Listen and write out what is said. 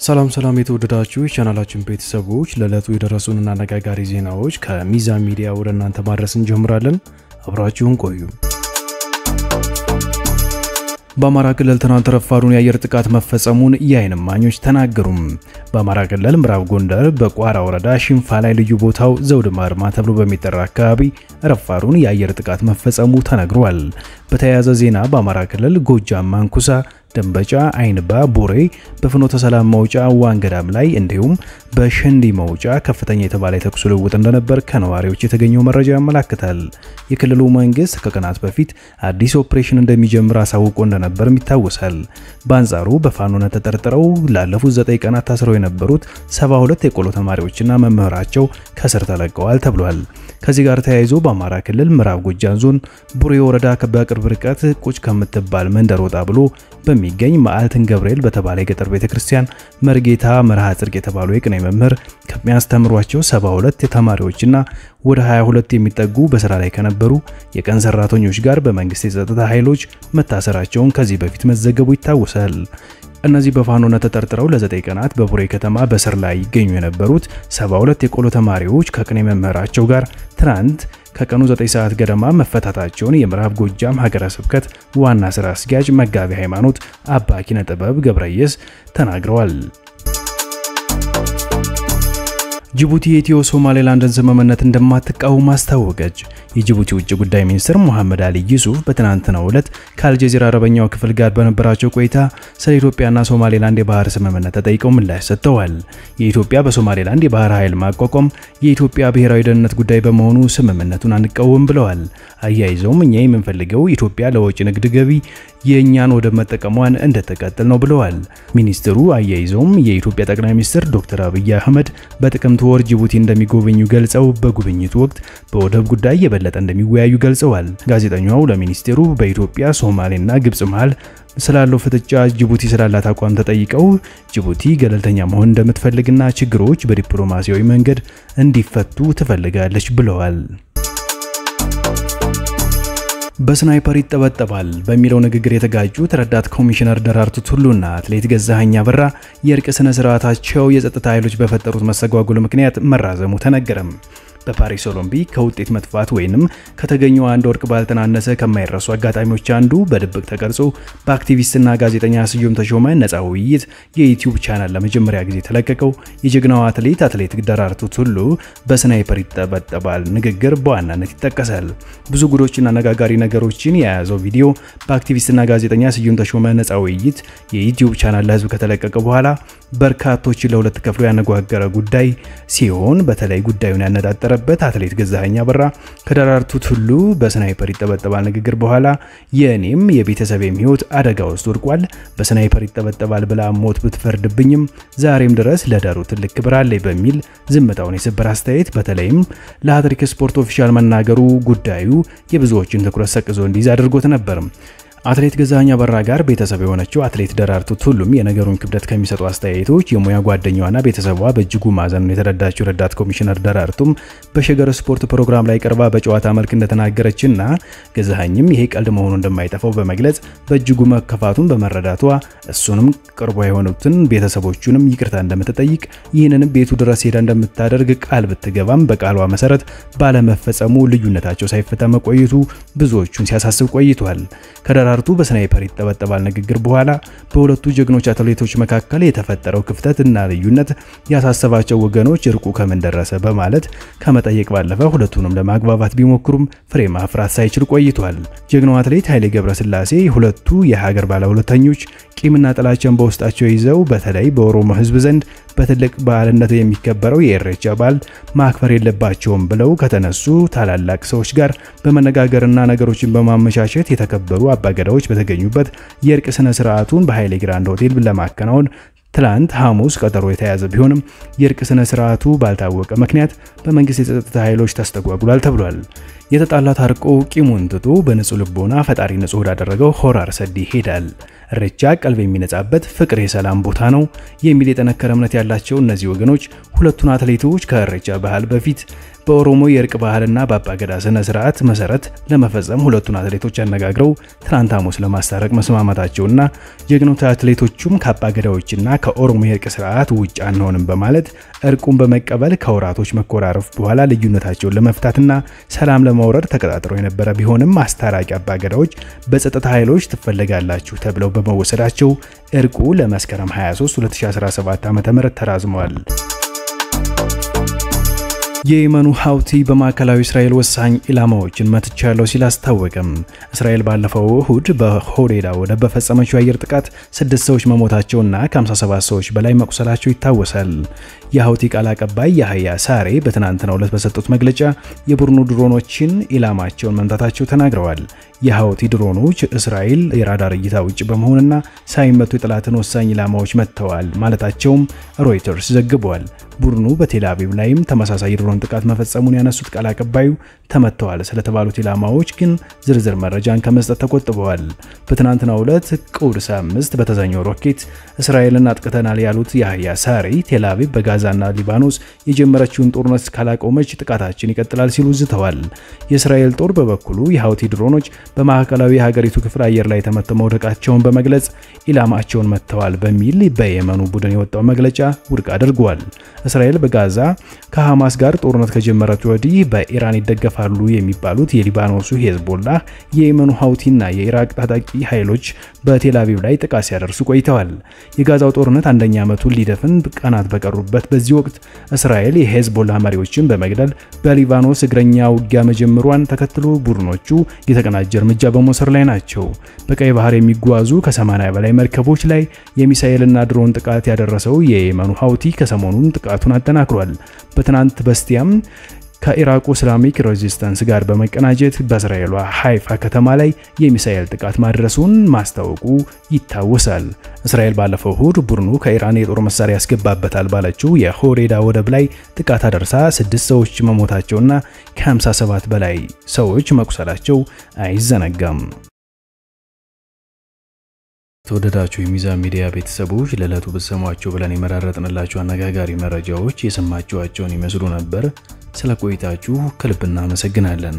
ሰላም ሰላም የተወደዳችሁ የቻናላችን ቤተሰቦች ለዕለቱ የደረሱን አነጋጋሪ ዜናዎች ከሚዛን ሚዲያ ወደ እናንተ ማድረስ እንጀምራለን። አብራችሁን ቆዩ። በአማራ ክልል ትናንት ረፋዱን የአየር ጥቃት መፈጸሙን የዓይን እማኞች ተናገሩም። በአማራ ክልል ምዕራብ ጎንደር በቋራ ወረዳ ሽንፋ ላይ ልዩ ቦታው ዘውድ ማርማ ተብሎ በሚጠራ አካባቢ ረፋዱን የአየር ጥቃት መፈጸሙ ተነግሯል። በተያያዘ ዜና በአማራ ክልል ጎጃም ማንኩሳ ደንበጫ፣ አይንባ፣ ቡሬ በፍኖተ ሰላም መውጫ ዋንገዳም ላይ እንዲሁም በሸንዲ መውጫ ከፍተኛ የተባለ የተኩስ ልውውጥ እንደነበር ከነዋሪዎች የተገኘው መረጃ ያመላክታል። የክልሉ መንግስት ከቀናት በፊት አዲስ ኦፕሬሽን እንደሚጀምር አሳውቆ እንደነበርም ይታወሳል። በአንጻሩ በፋኖነት ተጠርጥረው ላለፉት ዘጠኝ ቀናት ታስረው የነበሩት 72 የቆሎ ተማሪዎችና መምህራቸው ከእስር ተለቀዋል ተብሏል። ከዚህ ጋር ተያይዞ በአማራ ክልል ምዕራብ ጎጃም ዞን ቡሬ ወረዳ በቅርብ ርቀት ቁጭ ከምትባል መንደር ወጣ ብሎ በሚገኝ መዓልትን ገብርኤል በተባለ የገጠር ቤተክርስቲያን መርጌታ መርሃ ጽድቅ የተባሉ የቅኔ መምህር ከሚያስተምሯቸው 72 ተማሪዎችና ወደ 22 የሚጠጉ በስራ ላይ ከነበሩ የቀን ሰራተኞች ጋር በመንግስት የጸጥታ ኃይሎች መታሰራቸውን ከዚህ በፊት መዘገቡ ይታወሳል። እነዚህ በፋኖነት ተጠርጥረው ለዘጠኝ ቀናት በቡሬ ከተማ በስር ላይ ይገኙ የነበሩት 72 የቆሎ ተማሪዎች ከቅኔ መምህራቸው ጋር ትናንት ከቀኑ 9 ሰዓት ገደማ መፈታታቸውን የምዕራብ ጎጃም ሀገረ ስብከት ዋና ስራ አስኪያጅ መጋቢ ሃይማኖት አባ ኪነ ጥበብ ገብረየስ ተናግረዋል። ጅቡቲ የኢትዮ ሶማሌላንድን ስምምነት እንደማትቃወም አስታወቀች። የጅቡቲ ውጭ ጉዳይ ሚኒስትር ሙሐመድ አሊ ዩሱፍ በትናንትናው ዕለት ከአልጀዚራ አረበኛው ክፍል ጋር በነበራቸው ቆይታ ስለ ኢትዮጵያና ሶማሌላንድ የባህር ስምምነት ተጠይቀው ምላሽ ሰጥተዋል። የኢትዮጵያ በሶማሌላንድ የባህር ኃይል ማቋቋም የኢትዮጵያ ብሔራዊ ደህንነት ጉዳይ በመሆኑ ስምምነቱን አንቃወም ብለዋል። አያይዘውም እኛ የምንፈልገው ኢትዮጵያ ለወጪ ንግድ ገቢ የእኛን ወደብ መጠቀሟን እንደተቀጥል ነው ብለዋል። ሚኒስትሩ አያይዘውም የኢትዮጵያ ጠቅላይ ሚኒስትር ዶክተር አብይ አህመድ በጥቅምት ወር ጅቡቲ እንደሚጎበኙ ገልጸው በጉብኝቱ ወቅት በወደብ ጉዳይ የበለጠ እንደሚወያዩ ገልጸዋል። ጋዜጠኛው ለሚኒስቴሩ በኢትዮጵያ ሶማሌና ግብጽ መሃል ስላለው ፍጥጫ ጅቡቲ ስላላት አቋም ተጠይቀው ጅቡቲ ገለልተኛ መሆን እንደምትፈልግና ችግሮች በዲፕሎማሲያዊ መንገድ እንዲፈቱ ትፈልጋለች ብለዋል። በስናይፐር ይጠበጠባል በሚለው ንግግር የተጋጩት ረዳት ኮሚሽነር ደራርቱ ቱሉና አትሌት ገዛኸኝ አበራ የእርቅ ስነ ስርዓታቸው የጸጥታ ኃይሎች በፈጠሩት መስተጓጎል ምክንያት መራዘሙ ተነገረም። በፓሪስ ኦሎምፒክ ከውጤት መጥፋት ወይንም ከተገኘው አንድ ወርቅ ባልተናነሰ ከማይረሱ አጋጣሚዎች አንዱ በድብቅ ተቀርጾ በአክቲቪስትና ጋዜጠኛ ስዩም ተሾመ ነፃ ውይይት የዩቲዩብ ቻናል ለመጀመሪያ ጊዜ ተለቀቀው የጀግናው አትሌት አትሌት ደራርቱ ቱሉ በ sniper ይጠበጠባል ንግግር በዋናነት ይጠቀሳል። ብዙ ጉዶችና አነጋጋሪ ነገሮችን የያዘው ቪዲዮ በአክቲቪስትና ጋዜጠኛ ስዩም ተሾመ ነፃ ውይይት የዩቲዩብ ቻናል ለህዝብ ከተለቀቀ በኋላ በርካቶችን ለሁለት ከፍሎ ያነጋገረ ጉዳይ ሲሆን በተለይ ጉዳዩን ያነጣጠረበት አትሌት ገዛኸኝ አበራ ከደራርቱ ቱሉ በ sniper ይጠበጠባል ንግግር በኋላ የእኔም የቤተሰቤም ህይወት አደጋ ውስጥ ወድቋል፣ በ sniper ይጠበጠባል ብላ ሞት ብትፈርድብኝም ዛሬም ድረስ ለደራርቱ ትልቅ ክብር አለኝ በሚል ዝምታውን የሰበረ አስተያየት በተለይም ለሀትሪክ ስፖርት official መናገሩ ጉዳዩ የብዙዎችን ትኩረት ሰቅዞ እንዲይዝ አድርጎት ነበር። አትሌት ገዛኸኝ አበራ ጋር ቤተሰብ የሆነችው አትሌት ደራርቱ ቱሉም የነገሩን ክብደት ከሚሰጡ አስተያየቶች የሙያ ጓደኛዋና ቤተሰቧ በእጅጉ ማዘኑን የተረዳችው ረዳት ኮሚሽነር ደራርቱም በሸገር ስፖርት ፕሮግራም ላይ ቀርባ በጨዋታ መልክ እንደተናገረችና ገዛኸኝም ይሄ ቀልድ መሆኑ እንደማይጠፋው በመግለጽ በእጅጉ መከፋቱን በመረዳቷ እሱንም ቅርቧ የሆኑትን ቤተሰቦቹንም ይቅርታ እንደምትጠይቅ ይህንንም ቤቱ ድረስ ሄዳ እንደምታደርግ ቃል ብትገባም በቃሏ መሰረት ባለመፈጸሙ ልዩነታቸው ሳይፈታ መቆየቱ ብዙዎቹን ሲያሳስብ ቆይቷል። ከደራርቱ በስናይፐር ይጠበጠባል ንግግር በኋላ በሁለቱ ጀግኖች አትሌቶች መካከል የተፈጠረው ክፍተት እና ልዩነት ያሳሰባቸው ወገኖች እርቁ ከምን ደረሰ በማለት ከመጠየቅ ባለፈ ሁለቱንም ለማግባባት ቢሞክሩም ፍሬ ማፍራት ሳይችል ቆይቷል። ጀግናው አትሌት ኃይሌ ገብረስላሴ ሁለቱ የሀገር ባለውለተኞች ቂምና ጥላቻን በውስጣቸው ይዘው በተለይ በኦሮሞ ሕዝብ ዘንድ በትልቅ በዓልነት የሚከበረው የኢሬቻ በዓል ማክበር የለባቸውም ብለው ከተነሱ ታላላቅ ሰዎች ጋር በመነጋገርና ነገሮችን በማመቻቸት የተከበሩ አባገዳዎች በተገኙበት የእርቅ ስነ ስርዓቱን በኃይሌ ግራንድ ሆቴል ለማከናወን ትላንት ሐሙስ ቀጠሮ የተያዘ ቢሆንም የእርቅ ስነ ስርዓቱ ባልታወቀ ምክንያት በመንግስት የጸጥታ ኃይሎች ተስተጓጉሏል ተብሏል። የተጣላ ታርቆ ቂሙን ትቶ በንጹህ ልቦና ፈጣሪ ንጹህ ወዳደረገው ሆራ አርሰዲ ይሄዳል። ኢሬቻ ቀልብ የሚነጻበት ፍቅር የሰላም ቦታ ነው የሚል የጠነከረ እምነት ያላቸው እነዚህ ወገኖች ሁለቱን አትሌቶች ከኢሬቻ ባህል በፊት በኦሮሞ የእርቅ ባህልና በአባገዳ ስነ ስርዓት መሰረት ለመፈጸም ሁለቱን አትሌቶች አነጋግረው ትናንት ሐሙስ ለማስታረቅ መስማማታቸውና ጀግኖች አትሌቶቹም ከአባገዳዎችና ከኦሮሞ የእርቅ ስርዓት ውጭ አንሆንም በማለት እርቁን በመቀበል ከወራቶች መኮራረፍ በኋላ ልዩነታቸውን ለመፍታትና ሰላም ለማውረድ ተቀጣጥረው የነበረ ቢሆንም አስታራቂ አባገዳዎች በጸጥታ ኃይሎች ትፈለጋላችሁ ተብለው በመወሰዳቸው እርቁ ለመስከረም 23 2017 ዓ.ም ተራዝሟል። የየመኑ ሀውቲ በማዕከላዊ እስራኤል ወሳኝ ኢላማዎችን መትቻለሁ ሲል አስታወቀም። እስራኤል ባለፈው እሁድ በሆዴዳ ወደብ በፈጸመችው የአየር ጥቃት ስድስት ሰዎች መሞታቸውና ከ57 ሰዎች በላይ መቁሰላቸው ይታወሳል። የሀውቲ ቃል አቀባይ ያህያ ሳሬ በትናንትናው ዕለት በሰጡት መግለጫ የቡድኑ ድሮኖችን ኢላማቸውን መምታታቸው ተናግረዋል። የሀውቲ ድሮኖች እስራኤል የራዳር እይታ ውጭ በመሆንና ሳይመቱ የጠላትን ወሳኝ ኢላማዎች መጥተዋል ማለታቸውም ሮይተርስ ዘግቧል። ቡድኑ በቴል አቪቭ ላይም ተመሳሳይ የድሮን ጥቃት መፈጸሙን ያነሱት ቃል አቀባዩ ተመተዋል ስለተባሉት ኢላማዎች ግን ዝርዝር መረጃን ከመስጠት ተቆጥበዋል። በትናንትናው ዕለት ቁድስ አምስት በተሰኘው ሮኬት እስራኤልን አጥቅተናል ያሉት ያህያ ሳሪ ቴል አቪቭ በጋዛና ሊባኖስ የጀመረችውን ጦርነት ካላቆመች ጥቃታችን ይቀጥላል ሲሉ ዝተዋል። የእስራኤል ጦር በበኩሉ የሀውቲ ድሮኖች በማዕከላዊ የሀገሪቱ ክፍል አየር ላይ ተመተው መውደቃቸውን በመግለጽ ኢላማቸውን መጥተዋል በሚል በየመኑ ቡድን የወጣው መግለጫ ውድቅ አድርጓል። እስራኤል በጋዛ ከሐማስ ጋር ጦርነት ከጀመረች ወዲህ በኢራን ይደገፋሉ የሚባሉት የሊባኖሱ ሄዝቦላ፣ የየመኑ ሀውቲና የኢራቅ ታጣቂ ኃይሎች በቴል አቪቭ ላይ ጥቃት ሲያደርሱ ቆይተዋል። የጋዛው ጦርነት አንደኛ ዓመቱን ሊደፍን ቀናት በቀሩበት በዚህ ወቅት እስራኤል የሄዝቦላ መሪዎችን በመግደል በሊባኖስ እግረኛ ውጊያ መጀመሯን ተከትሎ ቡድኖቹ የተቀናጀ እርምጃ በመውሰድ ላይ ናቸው። በቀይ ባህር የሚጓዙ ከ80 በላይ መርከቦች ላይ የሚሳኤልና ድሮን ጥቃት ያደረሰው የየመኑ ሀውቲ ከሰሞኑን ጥቃቱን አጠናክሯል። በትናንት በስቲያም ከኢራቁ እስላሚክ ሬዚስተንስ ጋር በመቀናጀት በእስራኤሏ ሃይፋ ከተማ ላይ የሚሳኤል ጥቃት ማድረሱን ማስታወቁ ይታወሳል። እስራኤል ባለፈው እሁድ ቡድኑ ከኢራን የጦር መሳሪያ ያስገባበታል ባለችው የሆዴዳ ወደብ ላይ ጥቃት አድርሳ ስድስት ሰዎች መሞታቸውና ከ57 በላይ ሰዎች መቁሰላቸው አይዘነጋም። ተወደዳችሁ የሚዛን ሚዲያ ቤተሰቦች ለዕለቱ ብትሰሟቸው ብለን የመራረጥንላችሁ አነጋጋሪ መረጃዎች የሰማችኋቸውን ይመስሉ ነበር። ስለ ቆይታችሁ ከልብ እናመሰግናለን።